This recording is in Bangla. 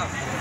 Ah!